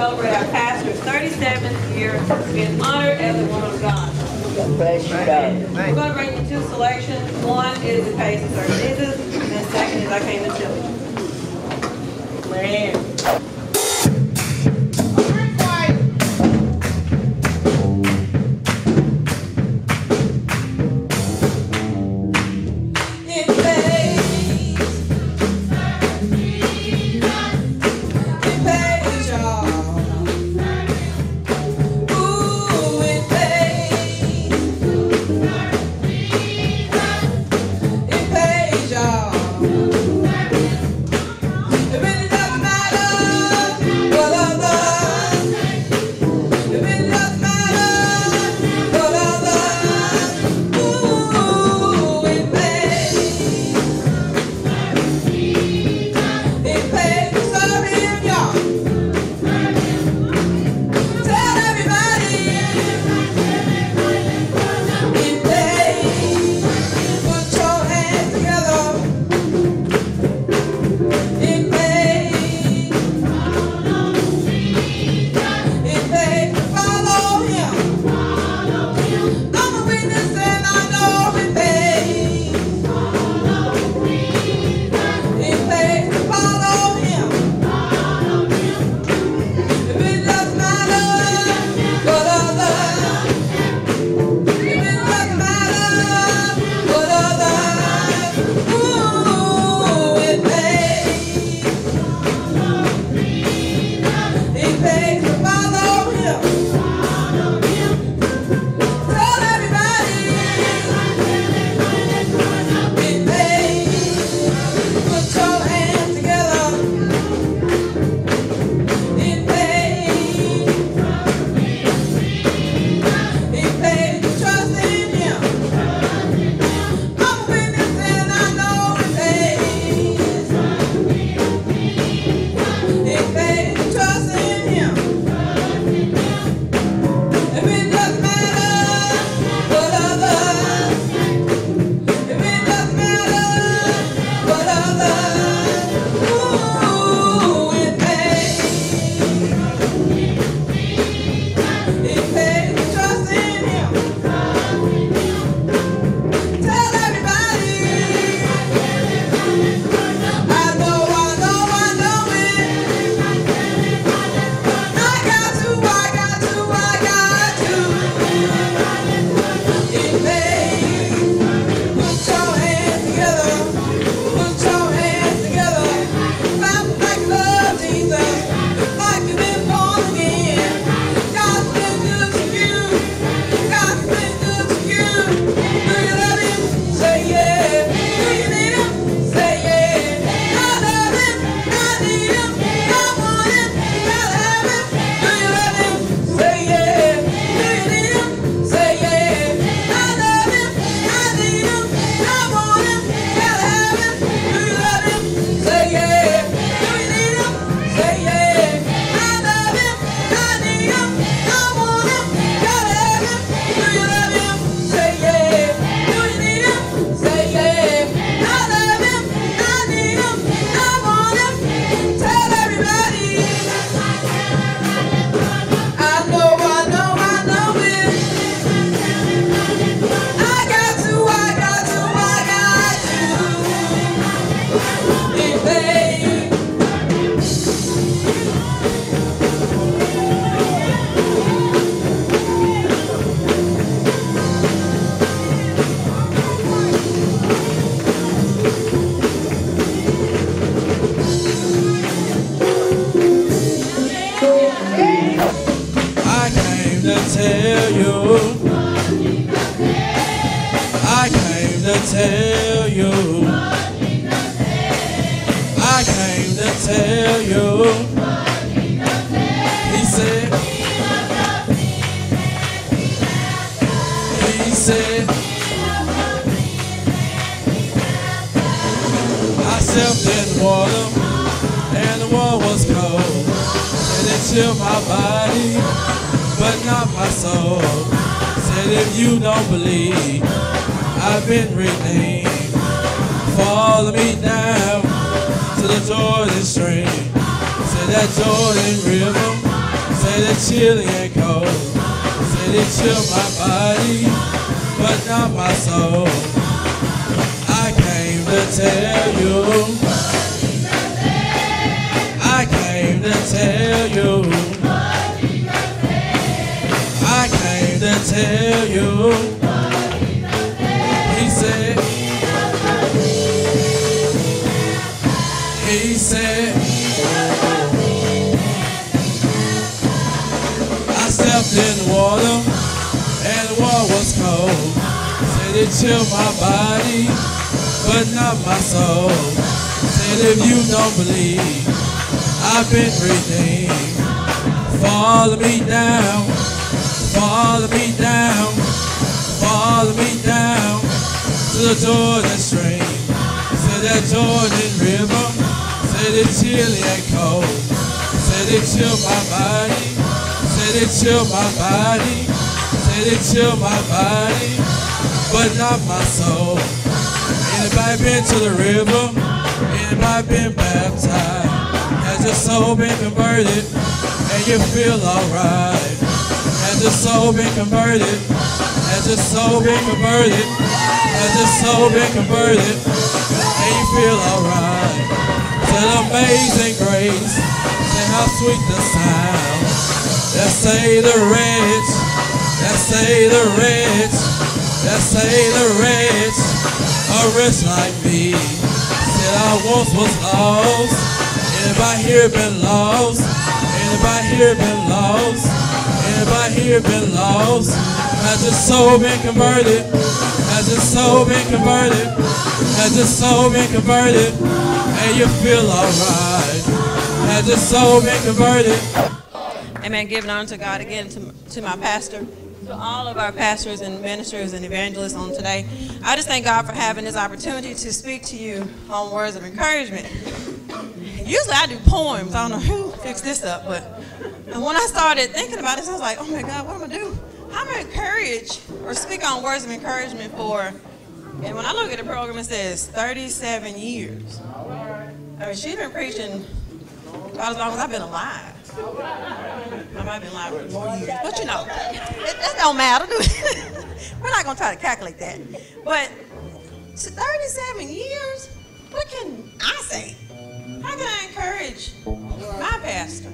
celebrate our pastor's 37th year being honored as a woman of God. Praise God. We're going to bring you two selections. One is the Pace of Services, and the second is I Came to tell you. Man. I came to tell you. I came to tell you. He said. He said. I stepped in water and the water was cold and it chilled my body but not my soul. Said if you don't believe, I've been renamed. Follow me now to the Jordan stream. Say that Jordan river, say that chilly and cold. Say it chill my body, but not my soul. I came to tell you. I came to tell you. Tell you. He said. He said. I stepped in the water and the water was cold. Said it chilled my body, but not my soul. Said if you don't believe, I've been redeemed. Follow me down, follow me down, follow me down to the Jordan stream. Said that Jordan River, said it chilly and cold. Said it chill my body, said it chill my body, said it chill my body, but not my soul. Anybody been to the river? Anybody been baptized? Has your soul been converted and you feel alright? Your soul been converted? Has your soul been converted? Has your soul been converted and you feel alright? Said amazing grace, say how sweet the sound that say the rich, that say the rich, that say the rich, a rich like me. Said I once was lost. Anybody here been lost? Anybody here been lost? Anybody here been lost? Has your soul been converted? Has your soul been converted? Has your soul been converted? And you feel alright. Has your soul been converted? Amen. Giving honor to God again to, to my pastor, to all of our pastors and ministers and evangelists on today. I just thank God for having this opportunity to speak to you on words of encouragement. Usually I do poems. I don't know who fixed this up, but and when I started thinking about this, I was like, oh my God, what am I gonna do? How am gonna encourage or speak on words of encouragement for. And when I look at the program, it says 37 years. I mean, she's been preaching about as long as I've been alive. I might have been alive for more years, but you know, it, that don't matter. We're not gonna try to calculate that. But 37 years, what can I say? How can I encourage my pastor?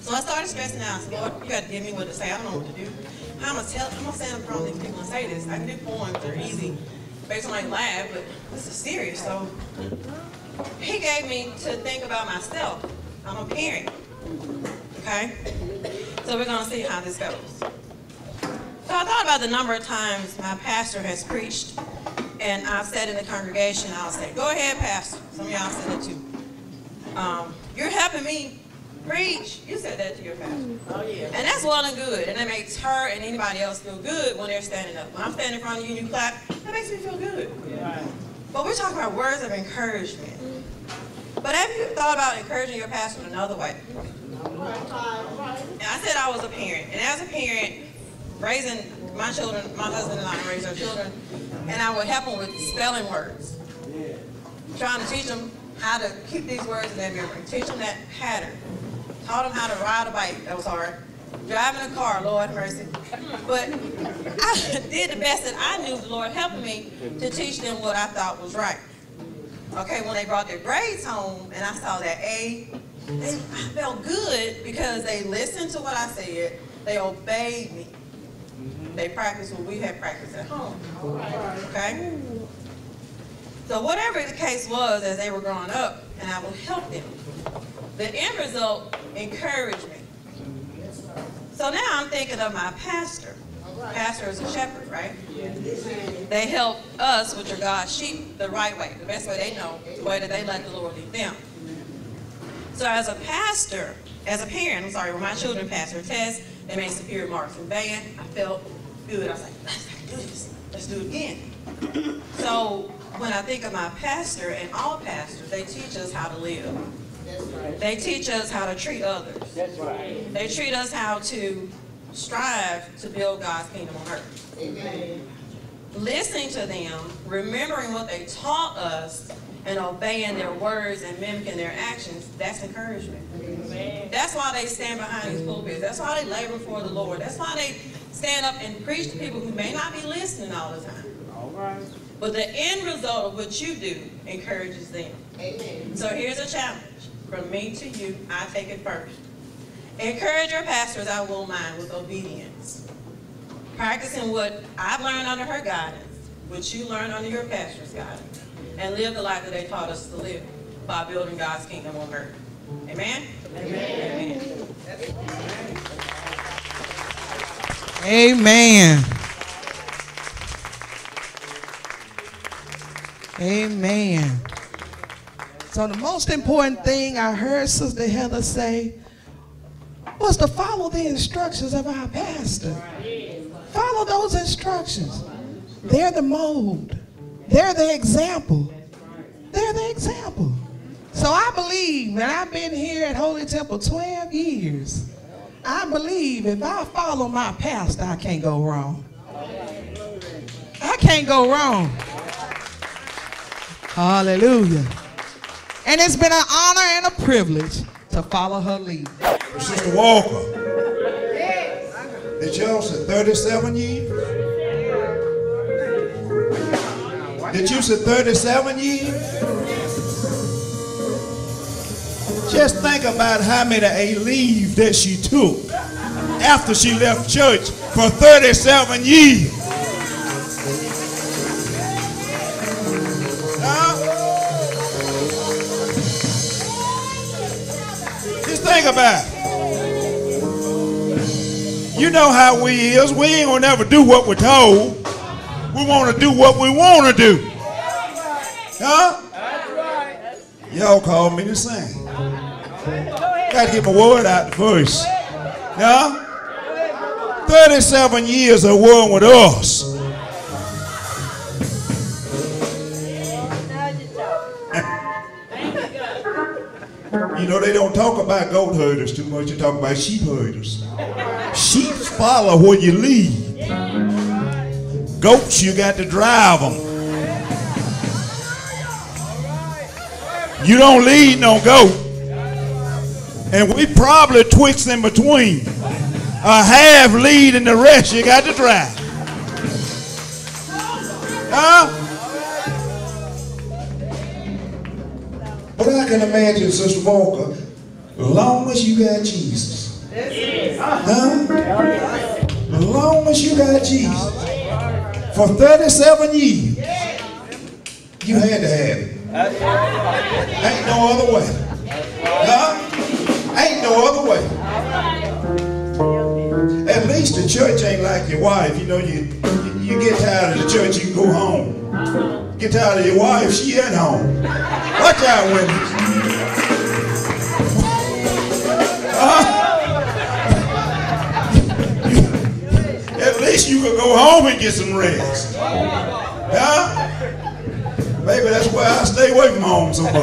So I started stressing out. Said, Lord, you got to give me what to say. I don't know what to do. I'm gonna tell. I'm gonna stand in front of these people and say this. I can do poems. They're easy. Based on my laugh, but this is serious. So he gave me to think about myself. I'm a parent. Okay? So we're going to see how this goes. So I thought about the number of times my pastor has preached, and I've said in the congregation, I'll say, Go ahead, Pastor. Some of y'all said it too. Um, you're helping me preach. You said that to your pastor. Oh, yeah. And that's well and good, and it makes her and anybody else feel good when they're standing up. When I'm standing in front of you and you clap, that makes me feel good. But we're talking about words of encouragement. But have you thought about encouraging your pastor in another way? And I said I was a parent. And as a parent, raising my children, my husband and I raise our children, and I would help them with spelling words. Trying to teach them how to keep these words in their memory. Teach them that pattern. Taught them how to ride a bike. That was hard. Driving a car, Lord mercy. But I did the best that I knew, the Lord helping me to teach them what I thought was right. Okay, when they brought their grades home and I saw that A, they, I felt good because they listened to what I said, they obeyed me. They practiced what we had practiced at home. Okay? So whatever the case was as they were growing up, and I would help them. The end result encouraged me. So now I'm thinking of my pastor. Pastor is a shepherd, right? They help us, which are God's sheep, the right way, the best way they know, the way that they let the Lord lead them. So as a pastor, as a parent, I'm sorry, when my children passed their test, they made superior marks in band, I felt good. I was like, let's do this. Let's do it again. So when I think of my pastor and all pastors, they teach us how to live. They teach us how to treat others. That's right. They treat us how to strive to build God's kingdom on earth. Listening to them, remembering what they taught us, and obeying their words and mimicking their actions, that's encouragement. That's why they stand behind these pulpits. That's why they labor for the Lord. That's why they stand up and preach to people who may not be listening all the time. But the end result of what you do encourages them. Amen. So here's a challenge from me to you. I take it first. Encourage your pastors, I will mine, with obedience. Practicing what I've learned under her guidance, what you learned under your pastor's guidance, and live the life that they taught us to live by building God's kingdom on earth. Amen? Amen? Amen. Amen. Amen. So the most important thing I heard Sister Heather say was to follow the instructions of our pastor. Follow those instructions. They're the mold. They're the example. They're the example. So I believe, and I've been here at Holy Temple 12 years. I believe if I follow my pastor, I can't go wrong. I can't go wrong. Hallelujah. And it's been an honor and a privilege to follow her lead. Sister Walker. Did y'all say 37 years? Did you say 37 years? Just think about how many a leave that she took after she left church for 37 years. Think about it. You know how we is. We ain't gonna never do what we're told. We want to do what we want to do. Huh? Y'all call me to sing. Got to get my word out first. Yeah? 37 years of war with us. You know, they don't talk about goat herders too much. They talk about sheep herders. Sheep follow where you lead. Goats, you got to drive them. You don't lead no goat. And we probably twixt in between. A half lead and the rest you got to drive. Huh? Can imagine, Sister Walker, long as you got Jesus. Huh? Long as you got Jesus. For 37 years, you had to have it. Ain't no other way. Huh? Ain't no other way. At least the church ain't like your wife. You know, you you get tired of the church, you go home. Get tired of your wife, she at home. Watch out, women. You can go home and get some rest. Huh? Maybe that's why I stay away from home so much.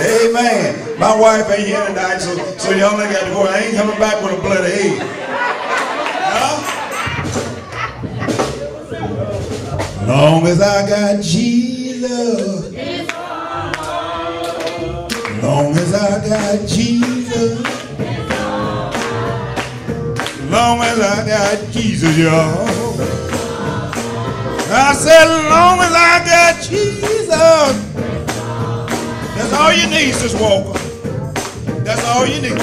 Amen. My wife ain't here tonight, so, so y'all ain't got to go. I ain't coming back with a bloody head. Huh? Long as I got Jesus. Long as I got Jesus. Long as I got Jesus, y'all. I said, long as I got Jesus. That's all you need, Sister Walker. That's all you need.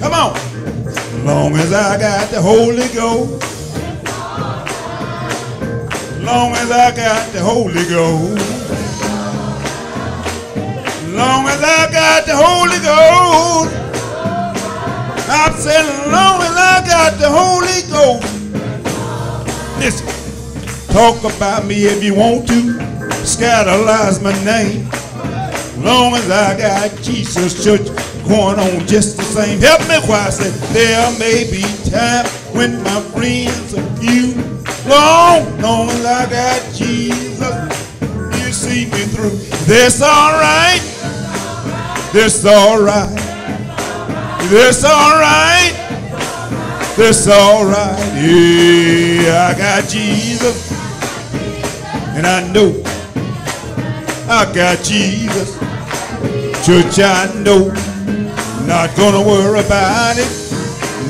Come on. Long as I got the Holy Ghost. Long as I got the Holy Ghost. Long as I got the Holy Ghost. I said, long as I got the Holy Ghost. Listen, talk about me if you want to. Scandalize my name. Long as I got Jesus Church going on just the same. Help me while I say there may be time when my friends are few. Long, long as I got Jesus, you see me through. That's all right. That's all right. That's all right. That's all right. Yeah, I got Jesus. And I know I got Jesus. Church, I know. Not gonna worry about it.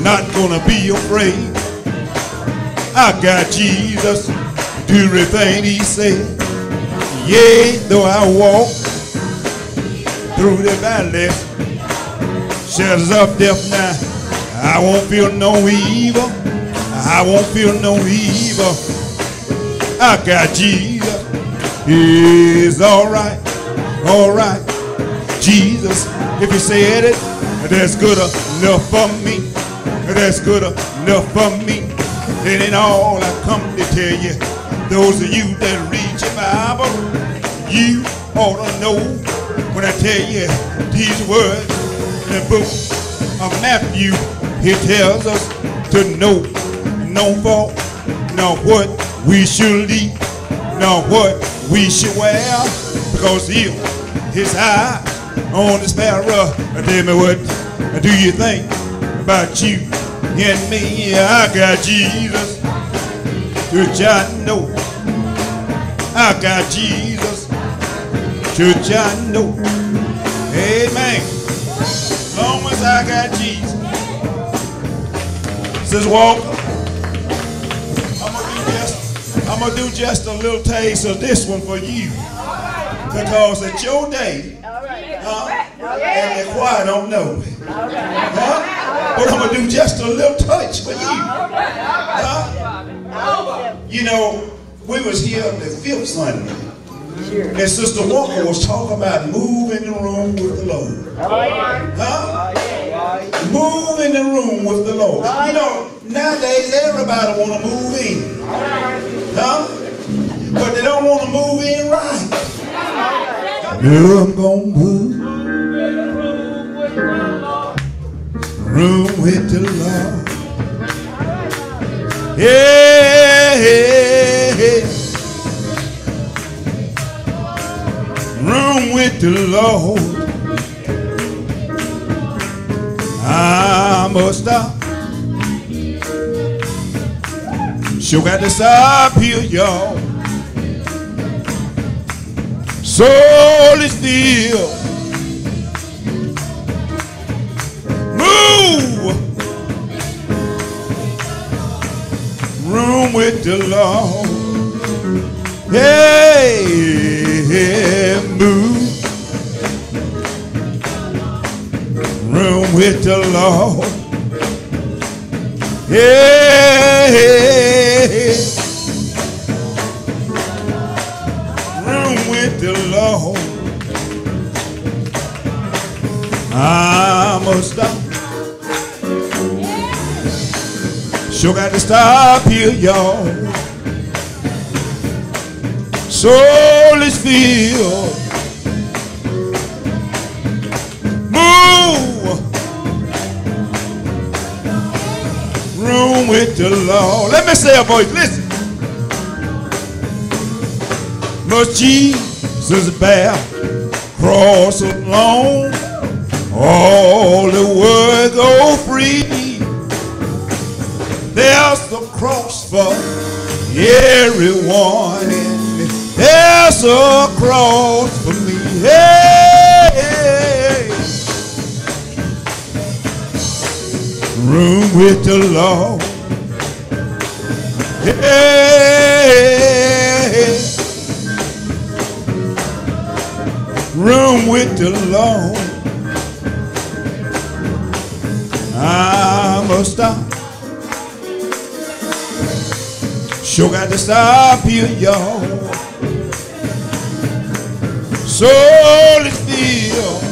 Not gonna be afraid. I got Jesus. Do everything he said. Yea, though I walk through the valley, shadows of death now, I won't feel no evil. I won't feel no evil. I got Jesus. He's all right, all right. Jesus, if you said it, that's good enough for me. That's good enough for me. It ain't all I come to tell you. Those of you that read your Bible, you ought to know when I tell you these words the book of Matthew. He tells us to know no fault, no what we should eat, no what we should wear, because he his eye on the sparrow. Tell me what do you think about you and me? I got Jesus. Church, I know. I got Jesus. Church, I know. Amen. I got Jesus. Says Walker. I'm gonna do just I'm gonna do just a little taste of this one for you. Because it's your day. Huh? And the choir don't know. Huh? But I'm gonna do just a little touch for you. Huh? You know, we was here the fifth Sunday. And Sister Walker was talking about moving the room with the Lord. Huh? Move in the room with the Lord. You know, nowadays everybody want to move in. Huh? But they don't want to move in right. I'm gonna move. Room with the Lord. Yeah, yeah, yeah. Room with the Lord. I stop. Sure got to stop here, y'all. Soul is still. Move. Room with the Lord. Hey, hey, with the Lord. Yeah. Room with the Lord. I must stop. Sure got to stop here, y'all. Soul is filled. The Lord. Let me say a voice. Listen. Must Jesus bear cross alone? All the world go free. There's the cross for everyone. There's a cross for me. Hey, room with the Lord. Hey, room with the Lord. I must stop. Sure got to stop here, y'all. Soul is filled.